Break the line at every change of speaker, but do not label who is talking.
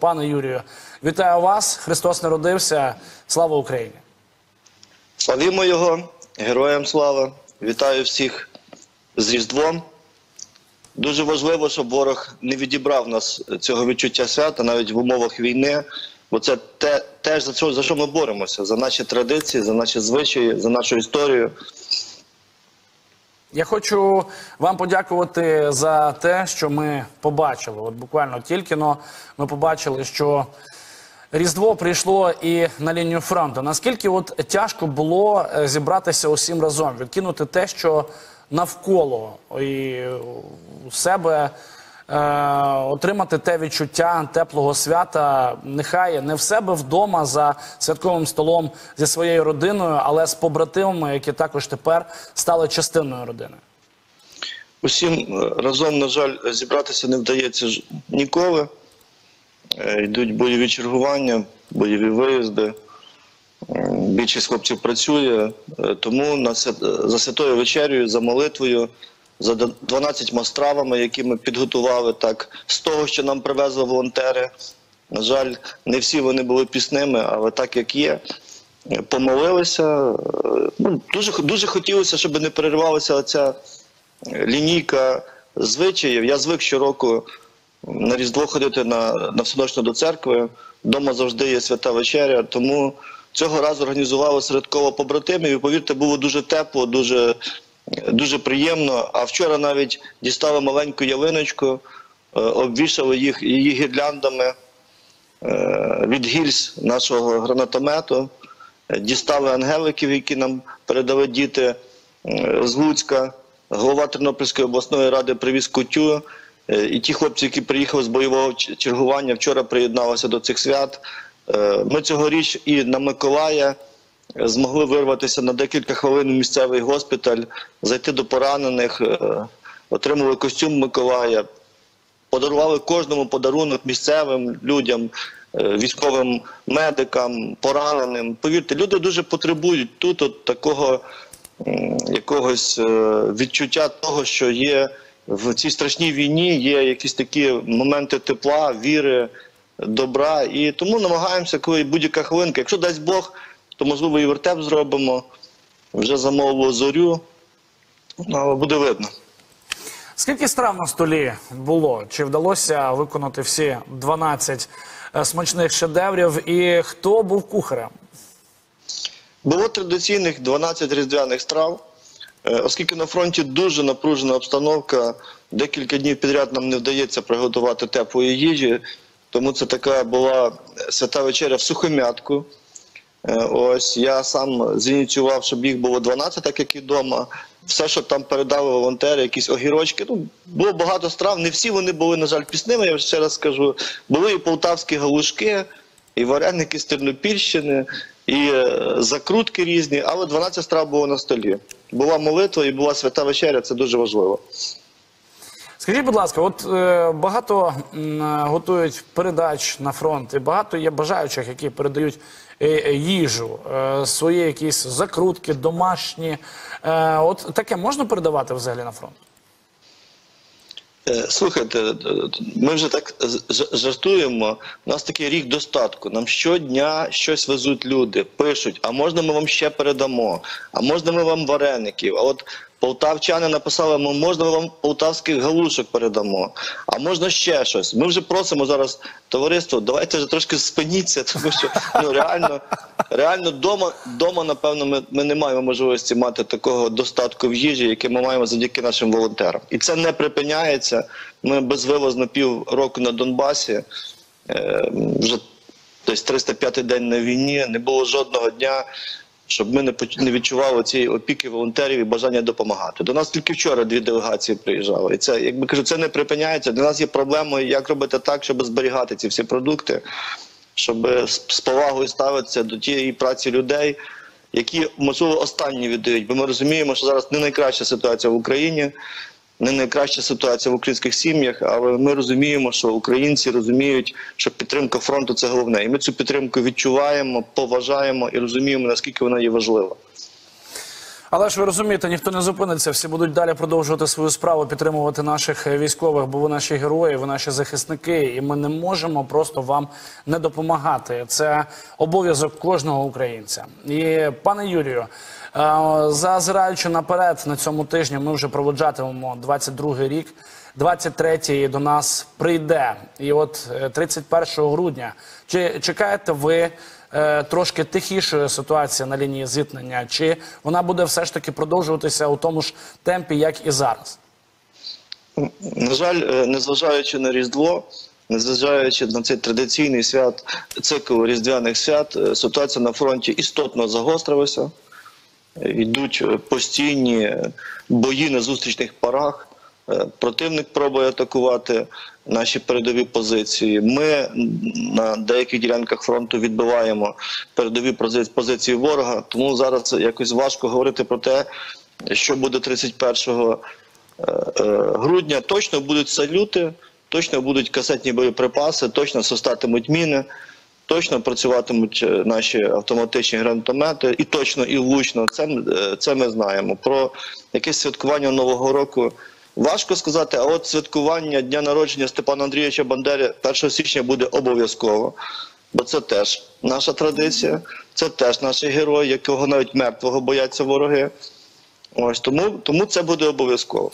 Пане Юрію, вітаю вас. Христос народився. Слава Україні!
Славімо його, героям слава! Вітаю всіх з Різдвом. Дуже важливо, щоб ворог не відібрав нас цього відчуття свята навіть в умовах війни. Бо це те, теж за що, за що ми боремося: за наші традиції, за наші звичаї, за нашу історію.
Я хочу вам подякувати за те, що ми побачили. От буквально тільки но ми побачили, що Різдво прийшло і на лінію фронту. Наскільки от тяжко було е, зібратися усім разом, відкинути те, що навколо і у себе е, отримати те відчуття теплого свята, нехай не в себе вдома за святковим столом зі своєю родиною, але з побратимами, які також тепер стали частиною родини.
Усім е, разом, на жаль, зібратися не вдається ж ніколи. Е, Йдуть бойові чергування, бойові виїзди. Е, Більшість хлопців працює, тому за святою вечерею, за молитвою, за д- 12 стравами, які ми підготували так, з того, що нам привезли волонтери. На жаль, не всі вони були пісними, але так як є. Е, Помолилися. Е, Ну, дуже, дуже хотілося, щоб не перервалася ця лінійка звичаїв. Я звик щороку на Різдво ходити на, на всеночну до церкви. Дома завжди є свята вечеря. Тому цього разу організували серед кола побратимів. І повірте, було дуже тепло, дуже, дуже приємно. А вчора навіть дістали маленьку ялиночку, е, обвішали їх її гірляндами е, від гільз нашого гранатомету. Дістали ангеликів, які нам передали діти е, з Луцька. Голова Тернопільської обласної ради привіз кутю. І ті хлопці, які приїхали з бойового чергування, вчора приєдналися до цих свят. Ми цьогоріч і на Миколая змогли вирватися на декілька хвилин у місцевий госпіталь, зайти до поранених, е, отримали костюм Миколая, подарували кожному подарунок місцевим людям, е, військовим медикам, пораненим. Повірте, люди дуже потребують тут от такого якогось е, відчуття того, що є в цій страшній війні, є якісь такі моменти тепла, віри, добра. І тому намагаємося, коли будь-яка хвилинка, якщо дасть Бог, то можливо і вертеп зробимо. Вже замовили зорю, ну, але буде видно.
Скільки страв на столі було? Чи вдалося виконати всі 12 е, смачних шедеврів? І хто був кухарем?
Було традиційних 12 різдвяних страв. Е, Оскільки на фронті дуже напружена обстановка, декілька днів підряд нам не вдається приготувати теплої їжі, тому це така була свята вечеря в сухомятку. Е, Ось я сам зініціював, щоб їх було 12, так як і вдома. Все, що там передали волонтери, якісь огірочки. Ну було багато страв. Не всі вони були, на жаль, пісними. Я ще раз скажу. Були і полтавські галушки, і вареники з Тернопільщини, і е, закрутки різні, але 12 страв було на столі. Була молитва і була свята вечеря. Це дуже важливо.
Скажіть, будь ласка, от е, багато м, е, готують передач на фронт, і багато є бажаючих, які передають е, е, їжу, е, свої якісь закрутки, домашні. Е, от таке можна передавати взагалі на фронт?
Е, Слухайте, е, ми вже так жартуємо. У нас такий рік достатку. Нам щодня щось везуть люди, пишуть: а можна ми вам ще передамо? А можна ми вам вареників? А от полтавчани написали, «Мо- можна вам полтавських галушок передамо? А можна ще щось? Ми вже просимо зараз товариство, давайте вже трошки спиніться, тому що ну реально, реально дома, дома напевно, ми, ми не маємо можливості мати такого достатку в їжі, яке ми маємо завдяки нашим волонтерам. І це не припиняється. Ми безвивозно пів року на Донбасі. Е, вже десь 305 день на війні. Не було жодного дня, щоб ми не не відчували цієї опіки волонтерів і бажання допомагати. До нас тільки вчора дві делегації приїжджали. І це, якби кажу, це не припиняється. Для нас є проблемою, як робити так, щоб зберігати ці всі продукти, щоб з з повагою ставитися до тієї праці людей. Які можливо останні віддають, бо ми розуміємо, що зараз не найкраща ситуація в Україні, не найкраща ситуація в українських сім'ях, але ми розуміємо, що українці розуміють, що підтримка фронту це головне. І ми цю підтримку відчуваємо, поважаємо і розуміємо, наскільки вона є важлива.
Але ж ви розумієте, ніхто не зупиниться, всі будуть далі продовжувати свою справу, підтримувати наших е, військових, бо ви наші герої, ви наші захисники, і ми не можемо просто вам не допомагати. Це обов'язок кожного українця. І пане Юрію, е, зазираючи наперед на цьому тижні, ми вже проводжатимемо 22-й рік. 23-й до нас прийде, і от е, 31 грудня. Чи чекаєте ви е, трошки тихішої ситуації на лінії зіткнення, чи вона буде все ж таки продовжуватися у тому ж темпі, як і зараз?
На жаль, е, незважаючи на Різдво, незважаючи на цей традиційний свят, цикл різдвяних свят, е, ситуація на фронті істотно загострилася. Йдуть постійні бої на зустрічних парах. Е, Противник пробує атакувати наші передові позиції. Ми на деяких ділянках фронту відбиваємо передові пози- позиції ворога. Тому зараз якось важко говорити про те, що буде 31 е, е, грудня. Точно будуть салюти, точно будуть касетні боєприпаси, точно состатимуть міни. Точно працюватимуть наші автоматичні гранатомети, і точно і влучно. Це, це ми знаємо. Про якесь святкування Нового року важко сказати, а от святкування дня народження Степана Андрійовича Бандери 1 січня буде обов'язково. Бо це теж наша традиція, це теж наш герой, якого навіть мертвого бояться вороги. Ось тому, тому це буде обов'язково.